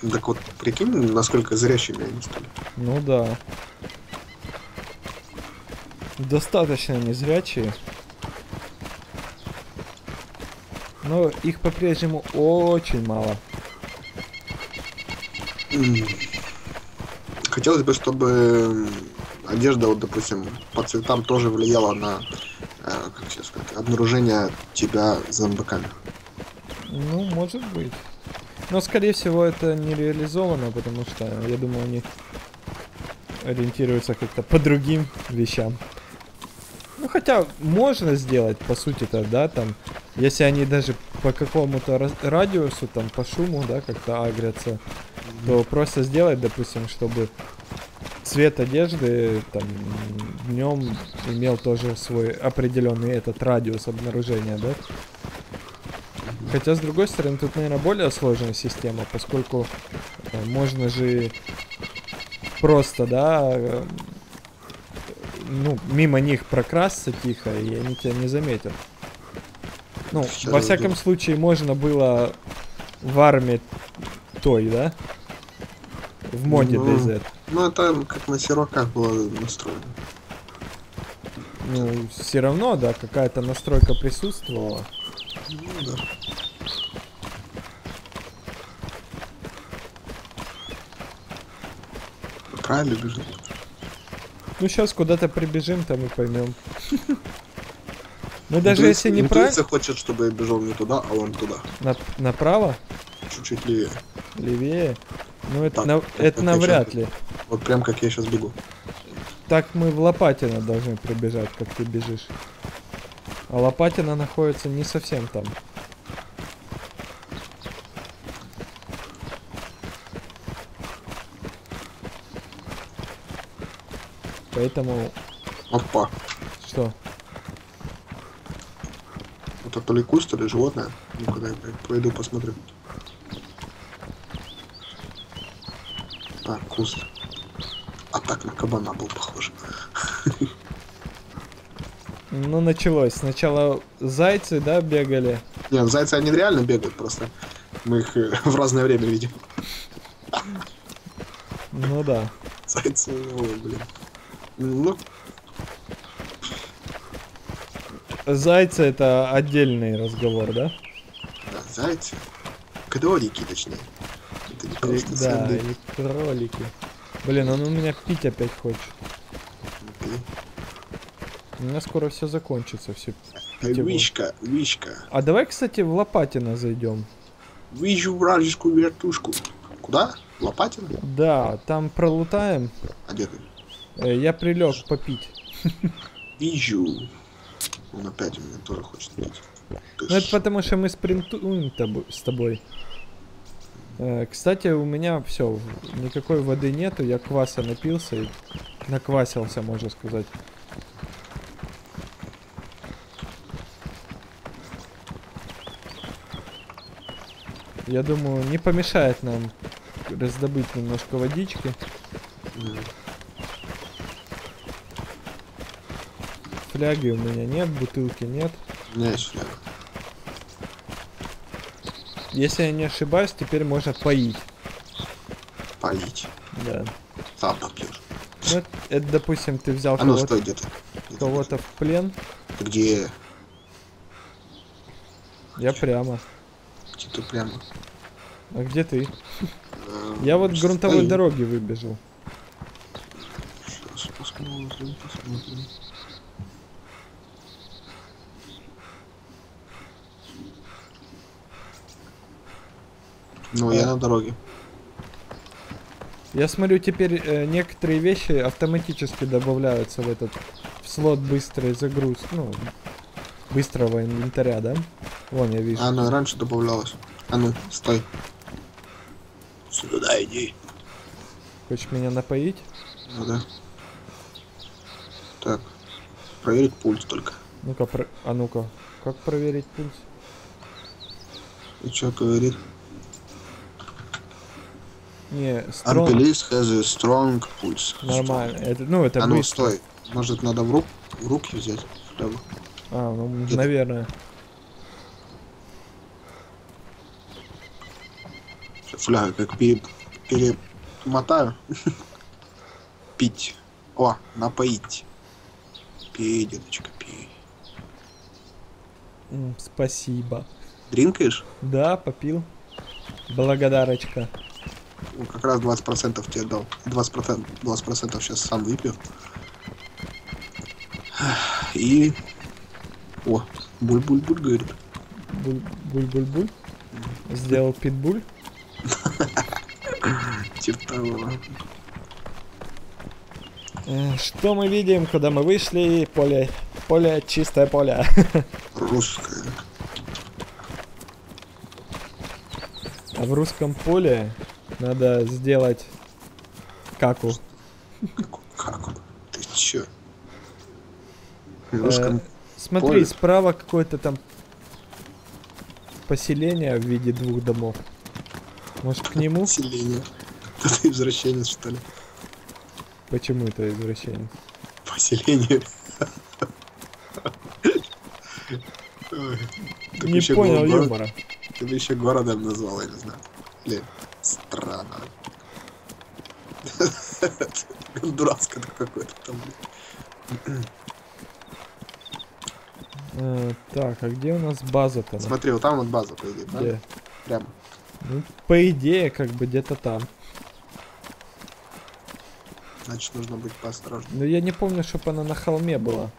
Так вот, прикинь, насколько зрящими они стали. Ну да. Достаточно незрячие. Но их по-прежнему очень мало. Хотелось бы, чтобы одежда, вот, допустим, по цветам тоже влияла на, э, как сейчас сказать, обнаружение тебя зомбаками. Ну, может быть. Но, скорее всего, это не реализовано, потому что, я думаю, они ориентируются как-то по другим вещам. Ну, хотя можно сделать, по сути-то, да, там, если они даже по какому-то радиусу, там, по шуму, да, как-то агрятся, то просто сделать, допустим, чтобы цвет одежды там днем имел тоже свой определенный этот радиус обнаружения, да? Хотя, с другой стороны, тут, наверное, более сложная система, поскольку э, можно же просто, да, э, ну, мимо них прокрасться тихо, и они тебя не заметят. Ну, Щас во всяком найду. случае, можно было в армии той, да? В моде Ну. DZ. Ну, это как на сероках было настроено. Ну, все равно, да, какая-то настройка присутствовала. Ну, да. Правильно бежит. Ну, сейчас куда-то прибежим, там и поймем. Ну, даже если не Интуиция хочет, чтобы я бежал не туда, а он туда. на, направо, Чуть-чуть левее. левее, ну, это, это навряд ли. Вот прям как я сейчас бегу. Так мы в Лопатино должны прибежать, как ты бежишь. А Лопатино находится не совсем там. Поэтому Опа. что? Это то ли куст, то ли животное. Ну-ка, дай я пойду посмотрю. Так, куст. А так на кабана был похож. Ну началось. Сначала зайцы, да, бегали. Нет, зайцы они реально бегают просто. Мы их э, в разное время видим. Ну да. Зайцы, ой, блин. Ну, Зайцы это отдельный разговор, да? да, зайцы. Кролики, точнее. Это не просто да, и кролики. Блин, он у меня пить опять хочет. Окей. У меня скоро все закончится, все. Вишка, вишка. А давай, кстати, в Лопатино зайдем. Вижу вражескую вертушку. Куда? Лопатина? Да, там пролутаем. А где ты? Э, Я прилег попить. Вижу. Он опять у меня тоже хочет пить. Ну это потому что мы спринтуем тобо- с тобой. Э, Кстати, у меня все, никакой воды нету, я кваса напился и наквасился, можно сказать. Я думаю, не помешает нам раздобыть немножко водички. М, Фляги у меня нет, бутылки нет. У меня есть фляга. Если я не ошибаюсь, теперь можно поить. Полить. Да. Сам попьешь. Ну, это, это, допустим, ты взял А ну кого-то где-то. Где-то, кого-то в плен, Где? я прямо. Где ты прямо? А где ты? Э, Я вот с грунтовой дороги выбежал. Ну, я А. на дороге. Я смотрю, теперь э, некоторые вещи автоматически добавляются в этот в слот быстрой загрузки, ну, быстрого инвентаря, да? Вон, я вижу. А, ну раньше добавлялось. А ну, стой. Сюда иди. Хочешь меня напоить? Ну да. Так. Проверить пульс только. Ну-ка, про... а ну-ка, как проверить пульс? И что говорит? Не, строн... Арбелис has a strong pulse. Нормально. Это, ну, это А ну, стой. Может, надо в, рук, в руки взять? Флягу? А, ну, Где-то. наверное. Сейчас Фля, как пере... перемотаю. Пить. О, напоить. Пей, деточка, пей. Спасибо. Дринкаешь? Да, попил. Благодарочка. Ну, как раз 20% тебе дал. 20%, 20% сейчас сам выпью. И... О, буль-буль-буль, говорит. Буль- Буль-буль-буль. Сделал питбуль. Типа того. Э, Что мы видим, когда мы вышли? Поле, поле, чистое поле. Русская. А в русском поле надо сделать каку. Как он? Ты чё? Русском Смотри, Поле? справа какое-то там поселение в виде двух домов. Может к нему? поселении. Ты извращенец, что ли? Почему это извращение? Поселение. Не понял юмора. Ты бы еще городом назвал, я не знаю. Или страна. Дурацкое какое-то там. блин. Э, так, а где у нас база-то? Смотри, вот там вот база, по идее? Где? Прямо. Ну, по идее, как бы где-то там. Значит, нужно быть поосторожнее. Но я не помню, чтобы она на холме была.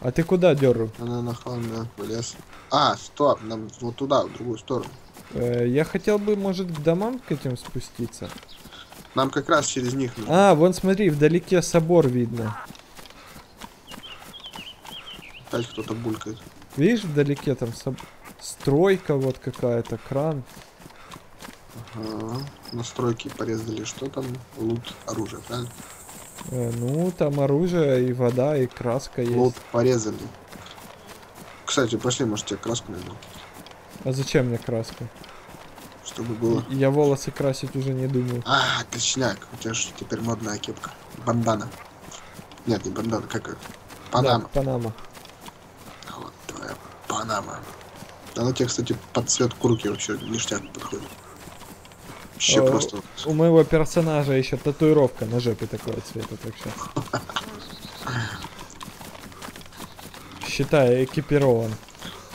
А ты куда деру? Она на холме в лес. А, стоп, нам вот туда, в другую сторону. Э, я хотел бы, может, к домам к этим спуститься. Нам как раз через них нужно. А, вон смотри, вдалеке собор видно. Опять кто-то булькает. Видишь, вдалеке там соб- стройка вот какая-то, кран. Ага. Настройки порезали. Что там? Лут, оружие, правильно? Э, ну, там оружие и вода, и краска есть. Лут порезали. Кстати, пошли, может, тебе краску найду. А зачем мне краска? Чтобы было. Я волосы красить уже не думаю. А, точняк. У тебя же теперь модная кепка. Бандана. Нет, не бандана, как это? Панама. Да, Панама. Вот твоя Панама. Она тебе, кстати, под цвет курки вообще ништяк подходит. Вообще О, просто. У моего персонажа еще татуировка на жопе такого цвета, так что. Считай, экипирован.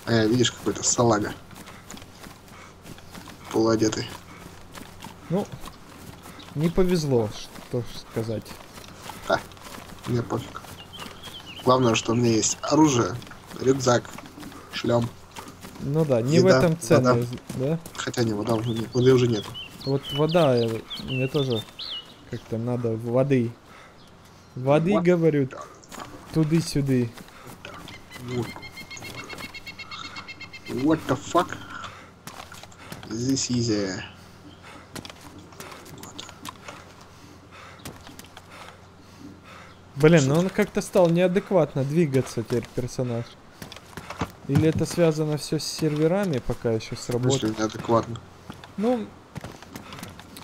А я, видишь, какой-то салага. Полуодетый. Ну, не повезло, что сказать. Мне пофиг. Главное, что у меня есть оружие, рюкзак, шлем. Ну да, не Еда, в этом ценность, да? Хотя не, вода уже нет. Воды уже нет. Вот вода, э, мне тоже как-то надо воды. Воды, Вот. говорю, туды-сюды. What the fuck? This is a... Вот. Блин, ну он как-то стал неадекватно двигаться теперь персонаж. Или это связано все с серверами, пока еще В сработает? неадекватно? Ну,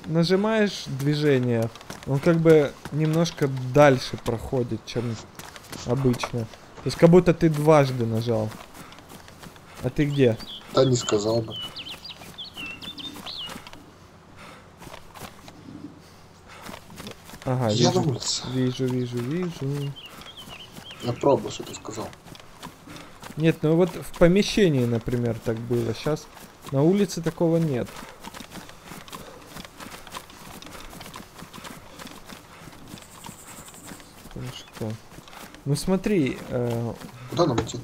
нажимаешь движение, он как бы немножко дальше проходит, чем обычно. То есть как будто ты дважды нажал. А ты где? Да не сказал бы. Ага, Я на вижу. улице. Вижу, вижу, вижу. Я пробовал, что ты сказал. Нет, ну вот в помещении, например, так было. Сейчас на улице такого нет. Ну что? Ну смотри, э, Куда нам идти?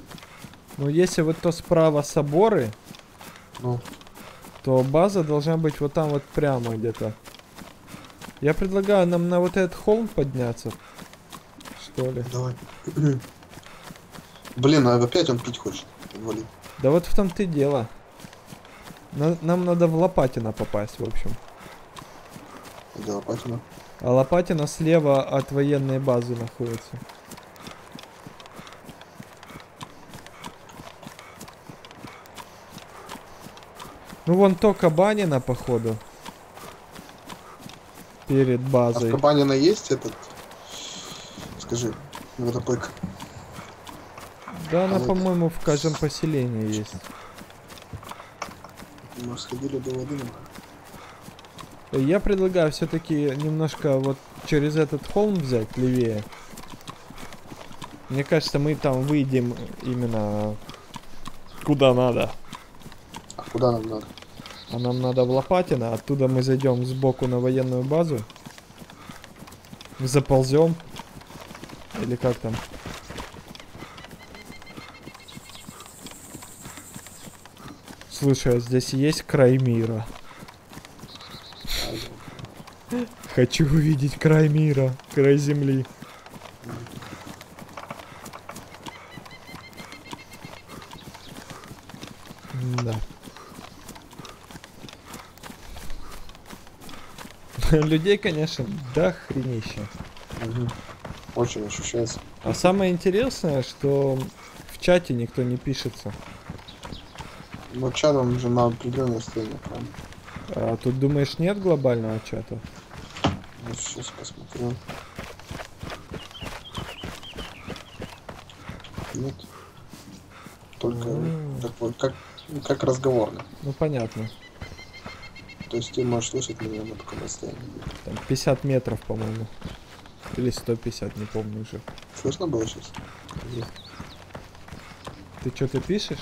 ну если вот то справа соборы, Ну, то база должна быть вот там вот прямо где-то. Я предлагаю нам на вот этот холм подняться. Что ли? давай. Блин, а опять он пить хочет. Инвалид. Да вот в том-то и дело. На- нам надо в Лопатино попасть, в общем. Да, Патина. А Лопатино слева от военной базы находится. Ну вон то Кабанина, походу. Перед А в базой. Кабанина есть этот? Скажи, водопык. Да, она, А вот- по-моему, в каждом поселении есть. Мы сходили до воды, Я предлагаю все-таки немножко вот через этот холм взять левее. Мне кажется, мы там выйдем именно куда надо. А куда нам надо? А нам надо в Лопатино, оттуда мы зайдем сбоку на военную базу. Заползем. Или как там? Слушай, а здесь есть край мира. Хочу увидеть край мира, край земли. Да. Людей, конечно, до хренища. Мгм. Очень ощущается. А самое интересное, что в чате никто не пишется. Ну, чадом же на определенное расстояние, правильно? А тут думаешь нет глобального чата? Ну, сейчас посмотрю. Нет. Только М. такой, как, как разговорный. Ну понятно. То есть ты можешь слышать меня на таком расстоянии. Там 50 метров, по-моему. Или 150, не помню уже. Слышно было сейчас? Ты что-то пишешь?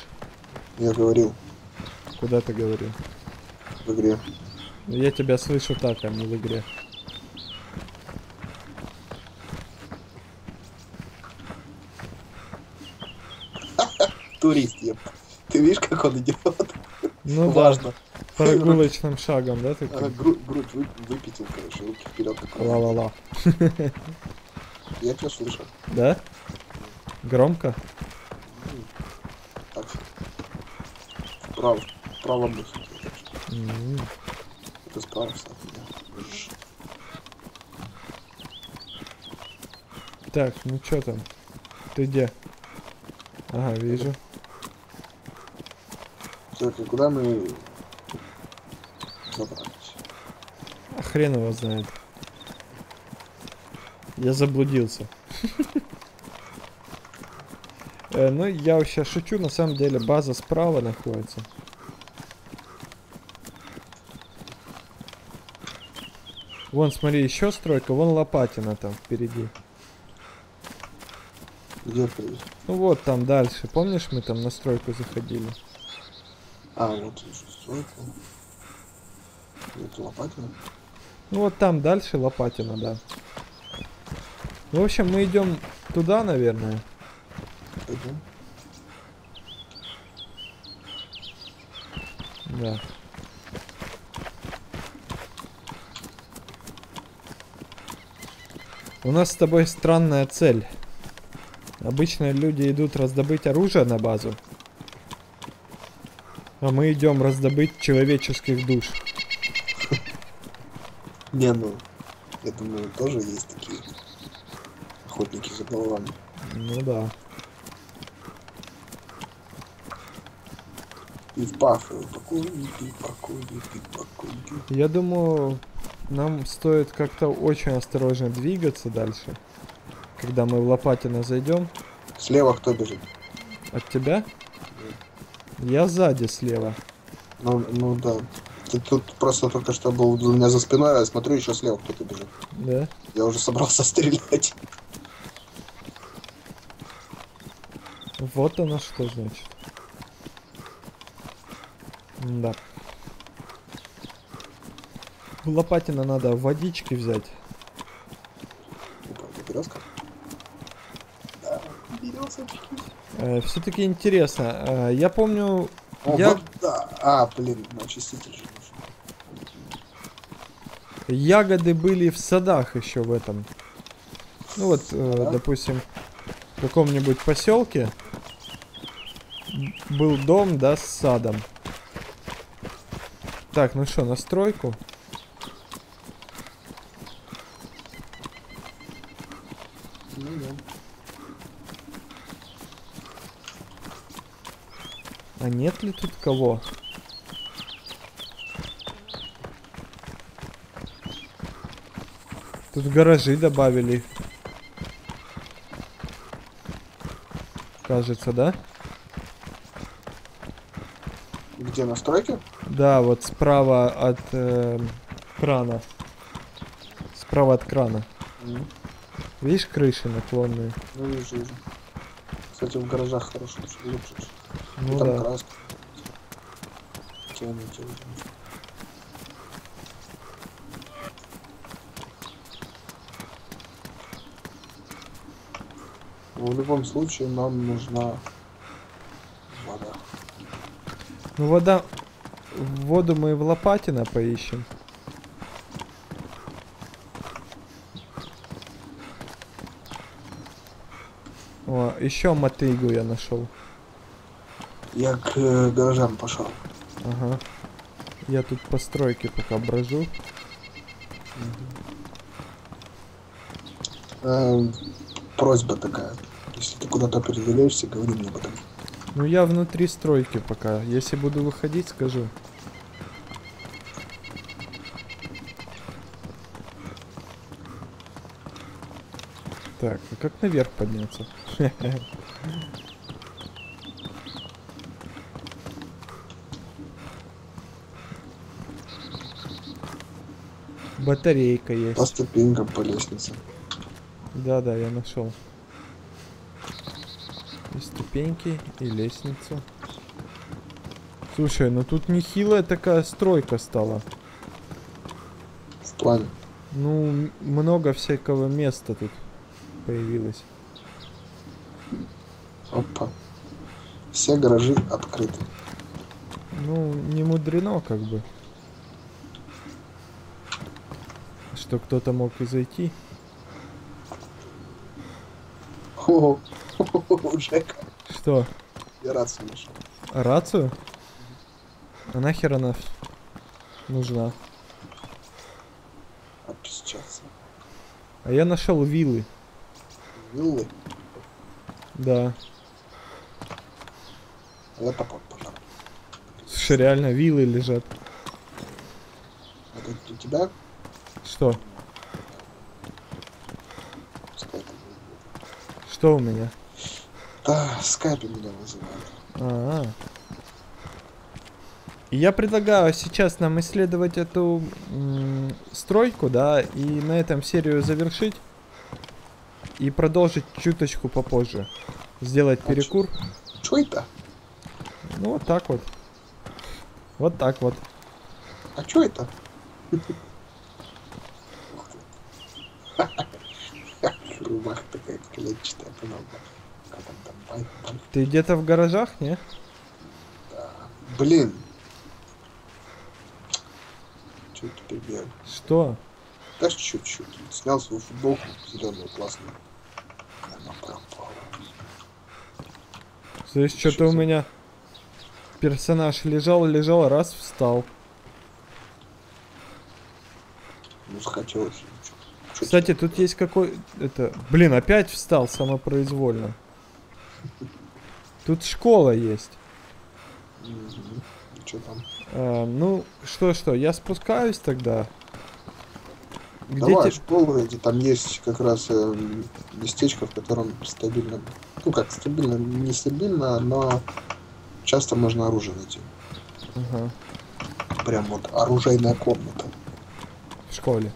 Я говорил Куда ты говорил? в игре. Ну, Я тебя слышу так, а не в игре. Турист, еп. Ты видишь, как он идет? Ну Важно. да, прогулочным шагом, да, Она такой? грудь, вы- выпятил, короче, руки вперед. Ла-ла-ла. Я тебя слышу. Да? Громко? Так. Вправо. Вправо мысль. М, Это справа, кстати. да. Так, ну чё там? Ты где? Ага, вижу. Так, и куда мы забрались? А хрен его знает. Я заблудился. Э, Ну, я вообще шучу, на самом деле база справа находится. Вон, смотри, еще стройка, вон Лопатина там впереди. Где? Ну вот там дальше, помнишь, мы там на стройку заходили? А, вот стройка. Это Лопатина. Ну вот там дальше Лопатина, да. В общем, мы идем туда, наверное. Пойдем. Да. У нас с тобой странная цель. Обычно люди идут раздобыть оружие на базу. А мы идем раздобыть человеческих душ. Не, ну, я думаю, тоже есть такие охотники за головами. Ну да. Пив-паф, пакуй, пив-пакуй, пив-пакуй. Я думаю, нам стоит как-то очень осторожно двигаться дальше. Когда мы в Лопатино зайдем. Слева кто бежит? От тебя? Я сзади слева. Ну, ну да. Тут просто только что был у меня за спиной, а я смотрю, еще слева кто-то бежит. Да? Я уже собрался стрелять. Вот оно что значит. Да. В Лопатино надо водички взять. Опа, это березка? Да, березочки. Все-таки интересно. э, я помню, О, Я- вот да. А, блин, ну, очиститель. Ягоды были в садах еще в этом. Ну вот, э, допустим, в каком-нибудь поселке был дом, да, с садом. Так, ну что, настройку? Ну, да. А нет ли тут кого? Тут гаражи добавили. Кажется, да? Где настройки? Да, вот справа от э, крана. Справа от крана. Мгм. Видишь крыши наклонные? Ну, вижу, вижу. Кстати, в гаражах хорошо, лучше. Ну там да. краска. Тема, тема, тема. В любом случае нам нужна вода. Ну вода... Воду мы в Лопатино поищем. О, еще мотыгу я нашел. Я к э, гаражам пошел. Ага. Я тут по стройке пока брожу. Эм, просьба такая. Если ты куда-то передвигаешься, говори мне об этом. Ну я внутри стройки пока. Если буду выходить, скажу. Так, а как наверх подняться? Батарейка есть. По ступенькам, по лестнице. Да, да, я нашел. Ступеньки, и лестницу. Слушай, ну тут нехилая такая стройка стала. Плане. Ну, много всякого места тут появилось. Опа. Все гаражи открыты. Ну, не мудрено, как бы. Что кто-то мог и зайти. О, Жека, Что, я рацию нашел. рацию? А нахер она нужна? Описчаться. А я нашел виллы. Виллы. Да. А я топор пожал. Слушай, реально виллы лежат. Это у тебя? Что? Что у меня? Да, скайпе меня вызывают. А. И Я предлагаю сейчас нам исследовать эту стройку, да, и на этом серию завершить. И продолжить чуточку попозже. Сделать А перекур. Чё это? Ну, вот так вот. Вот так вот. А чё это? Рубаха такая клетчатая, понял, да? Ты где-то в гаражах, не? Блин. Чё теперь делать? Что? Даже чуть-чуть. Снял свою футболку зеленую классную. Она пропала. Здесь что-то у меня персонаж лежал, лежал, раз встал. Ну, захотелось. Кстати, тут есть какой... Это... Блин, опять встал самопроизвольно. Тут школа есть. Чё там? А, ну, что-что, я спускаюсь тогда. Где Давай, те- школы, где там есть как раз эм, местечко, в котором стабильно, ну как стабильно, не стабильно, но часто можно оружие найти. Ага, Прям вот оружейная комната. в школе.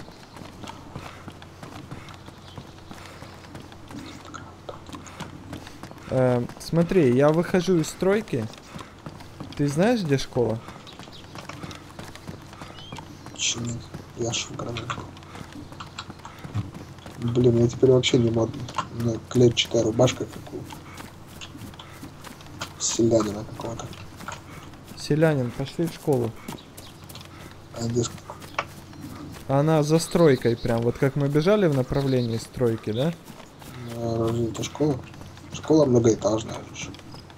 Эм, смотри, я выхожу из стройки. Ты знаешь, где школа? Чинит. Я ж в гранатку. Блин, я теперь вообще не модный. У меня клетчатая рубашка, как у селянина какого-то. Селянин, пошли в школу. А здесь Она за стройкой прям, вот как мы бежали в направлении стройки, да? э, разве это школа? Школа многоэтажная.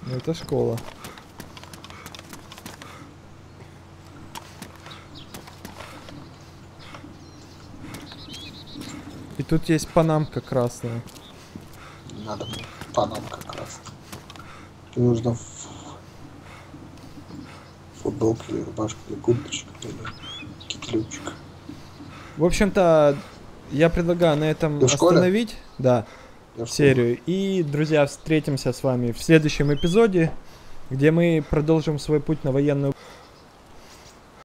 Ну, Это школа. И тут есть панамка красная. Не надо мне панам как раз. Тебе нужно футболка или рубашка, или курточка, или кителючек. В общем-то, я предлагаю на этом остановить, да. Серию. И, друзья, встретимся с вами в следующем эпизоде, где мы продолжим свой путь на военную